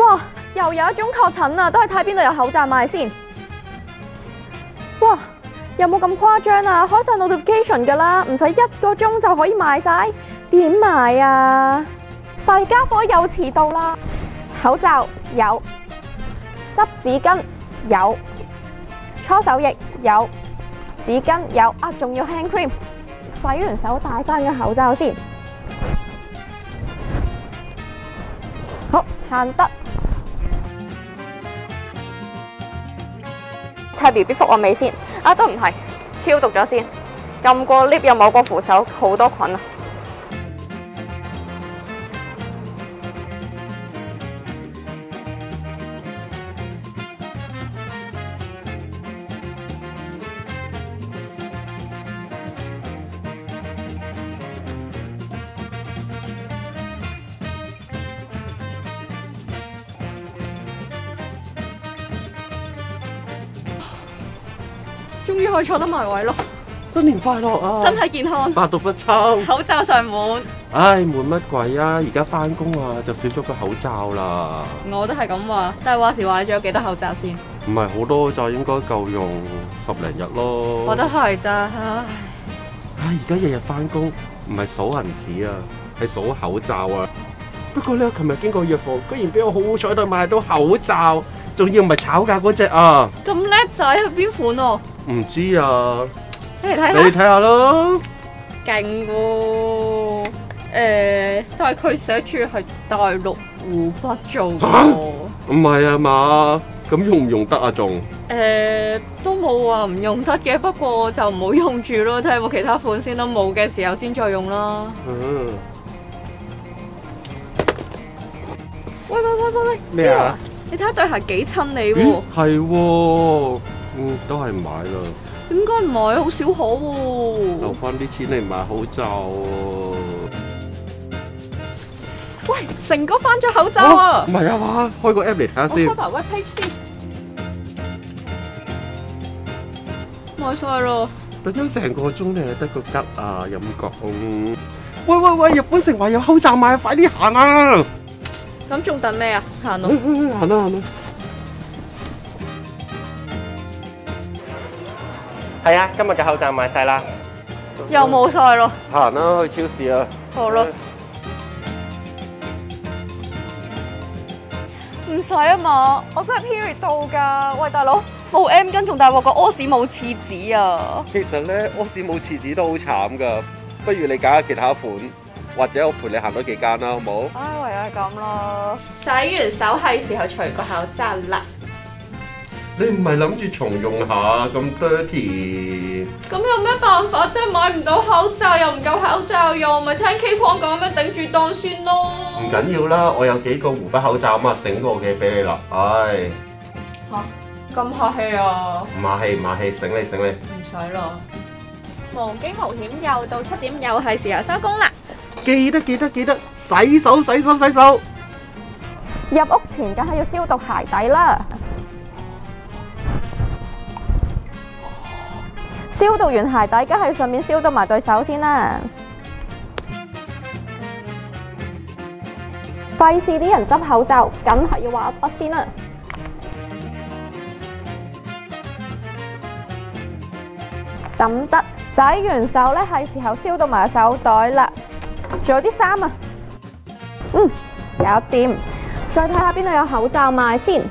哇！又有一宗確診啊，都係睇邊度有口罩賣先。哇！有冇咁誇張啊？開晒 notification 㗎啦，唔使一個鐘就可以賣晒，點賣啊？弊家伙又遲到啦！口罩有，濕紙巾有，搓手液有，紙巾有啊，仲要 hand cream。洗完手戴翻個口罩先。好，行得。睇 B B 覆我尾先？啊，都唔系，消毒咗先。撳個 lift 有冇個扶手？好多菌啊！終於可以坐得埋位咯！新年快樂啊！身體健康，百毒不侵。口罩上門。唉，悶乜鬼啊！而家翻工啊，就少咗個口罩啦。我都係咁話，但係話時話，你仲有幾多口罩先？唔係好多就應該夠用十零日咯。我都係咋，唉！唉，而家日日翻工，唔係數銀紙啊，係數口罩啊。不過咧，琴日經過藥房，居然俾我好好彩到買到口罩，仲要唔係炒價嗰只啊！咁叻仔係邊款啊？唔知啊，你嚟睇下，你睇下咯。勁喎！誒，但係佢寫住係大陸湖北做嚇喎。唔係啊嘛，咁用唔用得啊？仲誒、都冇話唔用得嘅，不過就唔好用住咯，睇下有冇其他款先咯，冇嘅時候先再用啦。嗯喂喂喂喂喂，咩啊？你睇下對鞋幾襯你喎咦，係喎，嗯，都係唔買啦。點解唔買？好少可喎。留翻啲錢嚟買口罩喎。喂，成哥翻咗口罩啊唔！係啊嘛，開個 app 嚟睇下我先開。埋 web page 先。買晒咯，等咗成個鐘你係得個吉啊，饮讲。喂喂喂，日本城話有口罩賣，快啲行啊！咁仲等咩啊？行咯。行啦行啦。係啊，今日嘅口罩賣晒啦。又冇晒咯。行啦，去超市啊。好咯。唔使啊嘛，我真係 period 到㗎。喂，大佬，冇 M 巾仲大鑊過屙屎冇廁紙啊！其實咧，屙屎冇廁紙都好慘噶，不如你揀下其他款，或者我陪你行多幾間啦，好冇？唉，唯有係咁啦。洗完手係時候除個口罩啦。你唔係諗住重用下咁 dirty？咁有咩辦法？真係買唔到口罩，又唔夠口罩用，咪聽 K 框講咁樣頂住當算咯。唔緊要啦，我有幾個湖北口罩嘛，醒過嘅俾你啦。唉，咁客氣啊！唔客氣唔客氣，醒你醒你。唔使啦。無驚無險，又到七點，又係時候收工啦。記得記得記得洗手洗手洗手。入屋前梗係要消毒鞋底啦。消毒完鞋底，梗係順便消毒埋對手先啦。費事啲人執口罩，梗係要畫一筆先啦。抌得，洗完手咧係時候消毒埋手袋啦。仲有啲衫啊，嗯，搞掂。再睇下邊度有口罩賣先。